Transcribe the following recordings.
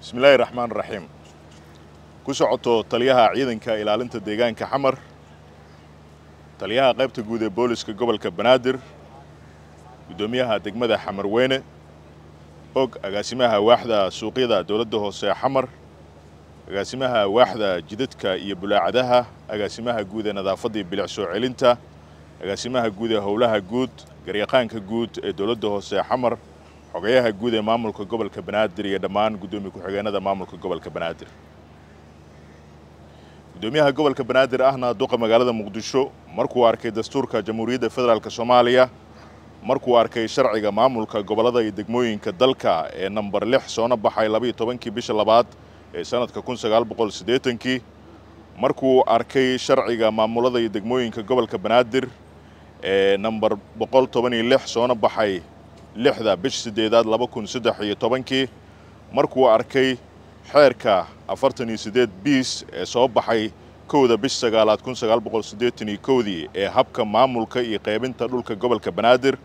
bismillaahi raxmaan raxiim ku socoto taliyaha ciidanka ilaalinta deegaanka xamar taliyaha qaybta guud ee booliska gobolka banaadir guddoomiyaha degmada xamar weyne og agaasimaha waaxda suuqyada dowladda hoose xamar agaasimaha waaxda jidadka iyo bulaacadaha agaasimaha guud ee nadaafadda iyo bilic soo celinta agaasimaha guud ee howlaha guud garyaqaanka guud ee dowladda hoose xamar xogayaha guud ee maamulka gobolka banaadir iyo dhammaan guddoomiye ku-xigeenada maamulka gobolka banaadir. Guddoomiyaha gobolka banaadir ahna duqa magaalada muqdisho markuu arkay dastuurka jamhuuriyadda federaalk soomaaliya markuu arkay sharciga maamulka gobollada iyo degmooyinka dalka ee namber lix soona baxay labaiyo tobankii bisha labaad ee sanadka kun sagaal boqol siddeetankii markuu arkay sharciga maamulada iyo degmooyinka gobolka banaadir ee namber boqol toban iyo lix soona baxay lixda bish siddeedaad laba kun saddex iyo tobankii markuu arkay xeerka afartan iyo siddeed biis ee soo baxay kowda bish sagaalaad kun sagaal boqol siddeetan iyo kowdii ee habka maamulka iyo qaybinta dhulka gobolka banaadir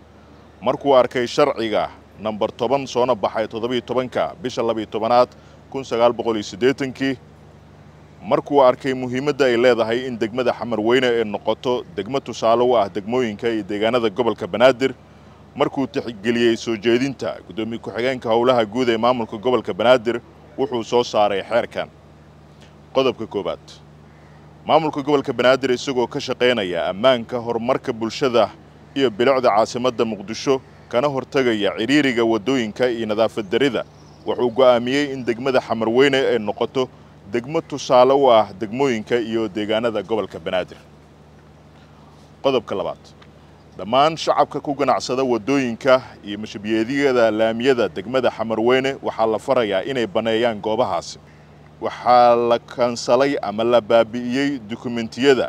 markuu arkay sharciga namber toban soona baxay toddobiyo tobanka bisha labiyo tobanaad kun sagaal boqol iyo siddeetankii markuu arkay muhiimadda ay leedahay in degmada xamar weyne ee noqoto degmo tusaale u ah degmooyinka iyo deegaanada gobolka banaadir markuu tixgeliyey soo jeedinta guddoomiye ku-xigeenka howlaha guud ee maamulka gobolka banaadir wuxuu soo saaray xeerkan. Qodobka koowaad maamulka gobolka banaadir isagoo ka shaqaynaya ammaanka horumarka bulshada iyo bilicda caasimadda muqdisho kana hortegaya cidhiiriga waddooyinka iyo nadaafad darida wuxuu go'aamiyey in degmada xamar weyne ay noqoto degmo tusaale u ah degmooyinka iyo deegaanada gobolka banaadir. Qodobka labaad dhammaan shacabka ku ganacsada waddooyinka iyo mashabiyeedyada laamiyada degmada xamar weyne waxaa la farayaa inay banneeyaan goobahaasi. Waxaa la kansalay ama la baabi'iyey dukumentiyada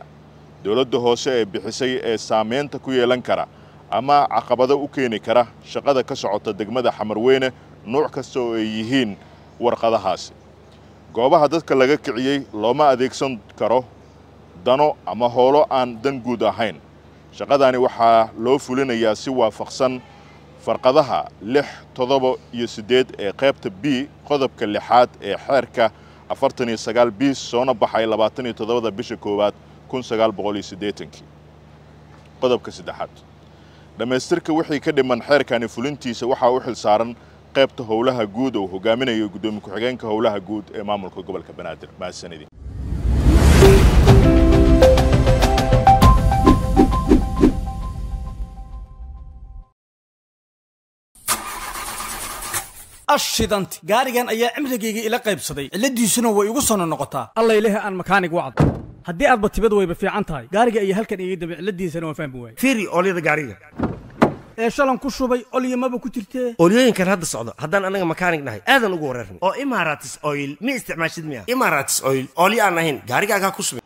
dowladda hoose ee bixisay ee saamaynta ku yeelan kara ama caqabado u keeni kara shaqada ka socota degmada xamar weyne nuuc kasta oo ay yihiin warqadahaasi. Goobaha dadka laga kiciyey looma adeegsan karo dano ama howlo aan dan guud ahayn shaqadani waxaa loo fulinayaa si waafaqsan farqadaha lix toddoba iyo siddeed ee qaybta b qodobka lixaad ee xeerka afartan iyo sagaal biis soona baxay labaatan iyo toddobada bisha koowaad kun sagaal boqol iyo siddeetankii. Qodobka saddexaad. Dhammaystirka wixii ka dhiman xeerkani fulintiisa waxaa u xil saaran qaybta howlaha guud oo hogaaminayo guddoomiye ku-xigeenka howlaha guud ee maamulka gobolka banaadir mahadsanidin ashidanti. Gaarigan ayaa cimrigayga ila qaybsaday. Cilladiisuna way igu sono noqotaa alla ilahi aan makaanig wacd haddii aadba tibad wayba fiican tahay gaariga ayaa halkan iga dambe cilladiisana waan fahmi waayey. Fiiri oolyada gaariga. Ee shalan ku shubay olyamaba ku jirtee oolyooyinkan hadda socda. Haddaan annaga makaanig nahay aadan ugu wareerna oo imaratis oil ma isticmaashid miya? Imaratis oil oolyo aan ahayn gaarigaagaa ku subi